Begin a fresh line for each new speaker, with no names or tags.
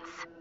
chance.